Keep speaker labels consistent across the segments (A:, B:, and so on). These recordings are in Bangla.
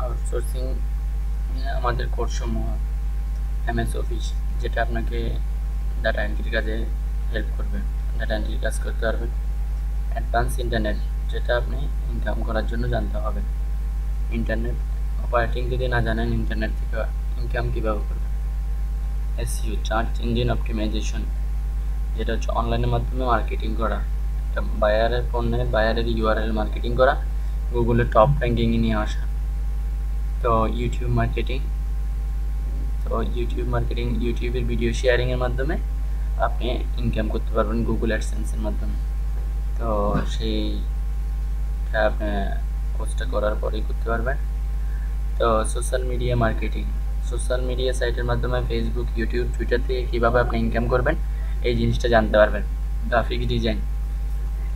A: আউটসোর্সিং আমাদের কোর্সসমূহ এমএস অফিস যেটা আপনাকে ডাটা এন্ট্রির কাজে হেল্প করবে। ডাটা এন্ট্রির কাজ করতে পারবেন। অ্যাডভান্স ইন্টারনেট যেটা আপনি ইনকাম করার জন্য জানতে হবে। ইন্টারনেট অপারেটিং যদি না জানেন ইন্টারনেট থেকে ইনকাম কীভাবে করবেন? এসইউ চার্জ ইঞ্জিন অপটিমাইজেশন যেটা হচ্ছে অনলাইনের মাধ্যমে মার্কেটিং করা। একটা বায়ারের পণ্যের বায়ারের ইউআরএল মার্কেটিং করা। গুগলের টপ র্যাঙ্কিংয়ে নিয়ে আসা। তো ইউটিউব মার্কেটিং তো ইউটিউব মার্কেটিং ইউটিউবের ভিডিও শেয়ারিংয়ের মাধ্যমে আপনি ইনকাম করতে পারবেন গুগল অ্যাডসেন্সের মাধ্যমে। তো সেইটা আপনি কোর্সটা করার পরেই করতে পারবেন। তো social media marketing social media সাইটের মাধ্যমে ফেসবুক ইউটিউব টুইটার থেকে কীভাবে আপনি ইনকাম করবেন, এই জিনিসটা জানতে পারবেন। গ্রাফিক ডিজাইন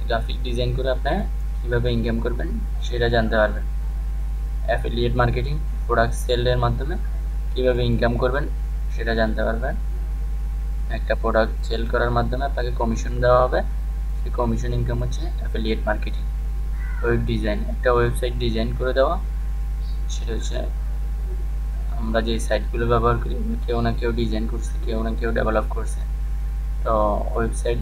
A: গ্রাফিক ডিজাইন করে আপনি কীভাবে ইনকাম করবেন, সেটা জানতে পারবেন। অ্যাফিলিয়েট মার্কেটিং প্রোডাক্ট সেলের মাধ্যমে কীভাবে ইনকাম করবেন সেটা জানতে পারবেন। একটা প্রোডাক্ট সেল করার মাধ্যমে আপনাকে কমিশন দেওয়া হবে। সেই কমিশন ইনকাম হচ্ছে অ্যাফিলিয়েট মার্কেটিং ওয়েব ডিজাইন একটা ওয়েবসাইট ডিজাইন করে দেওয়া, সেটা হচ্ছে আমরা যে সাইটগুলো ব্যবহার করি, কেউ না কেউ ডিজাইন করছে, কেউ না কেউ ডেভেলপ করছে। তো ওয়েবসাইট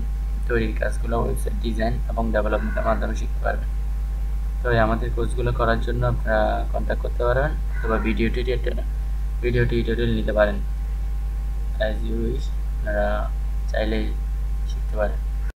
A: তৈরির কাজগুলো ওয়েবসাইট ডিজাইন এবং ডেভেলপমেন্টের মাধ্যমে শিখতে পারবেন। তো আমাদের কোর্সগুলো করার জন্য আপনারা কন্ট্যাক্ট করতে পারেন অথবা ভিডিও টিউটোরিয়াল ভিডিও টিউটোরিয়াল নিতে পারেন। অ্যাজ ইউ উইশ আপনারা চাইলেই শিখতে পারেন।